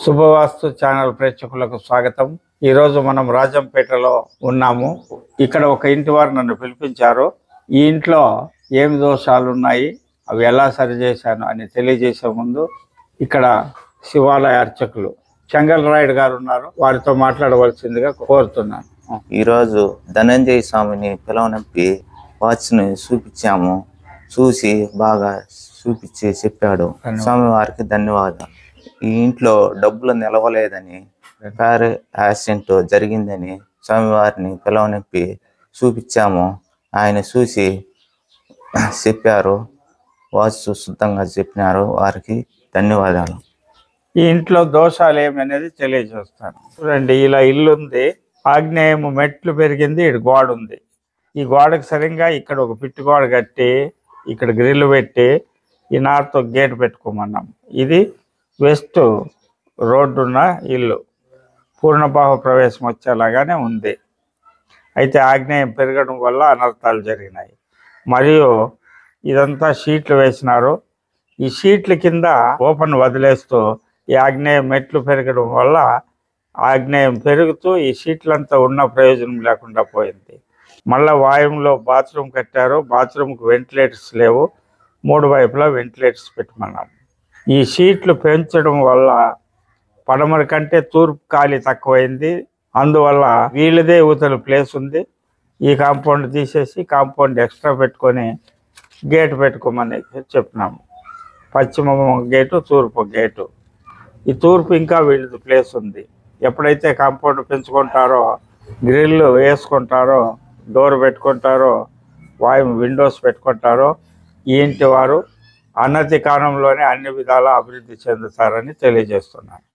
శుభవాస్తు channel ప్రేక్షకులకు స్వాగతం. ఈరోజు మనం రాజంపేటలో ఉన్నాము. ఇక్కడ ఒక ఇంటి వారు నన్ను పిలిపించారు. ఈ ఇంట్లో ఏమి దోషాలు ఉన్నాయి అవి ఎలా సరిచేశాను అని తెలియజేసే ముందు ఇక్కడ శివాలయ అర్చకులు చెంగల్ రాయుడు గారు ఉన్నారు. వారితో మాట్లాడవలసిందిగా కోరుతున్నాను. ఈరోజు ధనంజయ స్వామిని పిలవనంపి వాచ్ని చూపించాము. చూసి బాగా చూపించి చెప్పాడు. స్వామి వారికి ధన్యవాదాలు. ఈ ఇంట్లో డబ్బులు నిలవలేదని కారు యాక్సిడెంట్ జరిగిందని స్వామివారిని పిలవనొప్పి చూపించాము. ఆయన చూసి చెప్పారు. వాచ్ శుద్ధంగా చెప్పినారు. వారికి ధన్యవాదాలు. ఈ ఇంట్లో దోషాలు ఏమనేది తెలియజేస్తాను. చూడండి ఇలా ఇల్లు ఉంది ఆగ్నేయము మెట్లు పెరిగింది ఇటు గోడ ఉంది ఈ గోడకు సరిగ్గా ఇక్కడ ఒక పిట్టు గోడ కట్టి ఇక్కడ గ్రిల్ పెట్టి ఈ నార్త్ గేట్ పెట్టుకోమన్నాం. ఇది వెస్ట్ రోడ్డున్న ఇల్లు. పూర్ణబాహ ప్రవేశం వచ్చేలాగానే ఉంది. అయితే ఆగ్నేయం పెరగడం వల్ల అనర్థాలు జరిగినాయి. మరియు ఇదంతా షీట్లు వేసినారు. ఈ షీట్ల కింద ఓపెన్ వదిలేస్తూ ఈ ఆగ్నేయం మెట్లు పెరగడం వల్ల ఆగ్నేయం పెరుగుతూ ఈ షీట్లంతా ఉన్న ప్రయోజనం లేకుండా పోయింది. మళ్ళీ వాయువులో బాత్రూమ్ కట్టారు. బాత్రూమ్కి వెంటిలేటర్స్ లేవు. మూడు వైపులా వెంటిలేటర్స్ పెట్టమన్నాం ఈ సీట్లు పెంచడం వల్ల పడమర కంటే తూర్పు ఖాళీ తక్కువైంది. అందువల్ల వీళ్ళదే ఊతల ప్లేస్ ఉంది. ఈ కాంపౌండ్ తీసేసి కాంపౌండ్ ఎక్స్ట్రా పెట్టుకొని గేట్ పెట్టుకోమని చెప్పినాము. పశ్చిమ గేటు తూర్పు గేటు. ఈ తూర్పు ఇంకా వీళ్ళది ప్లేస్ ఉంది. ఎప్పుడైతే కాంపౌండ్ పెంచుకుంటారో గ్రిల్ వేసుకుంటారో డోర్ పెట్టుకుంటారో వాయు విండోస్ పెట్టుకుంటారో ఈ ఇంటి వారు అన్నతి కాలంలోనే అన్ని విధాలా అభివృద్ధి చెందుతారని తెలియజేస్తున్నాను